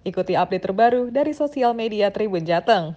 Ikuti update terbaru dari sosial media Tribun Jateng.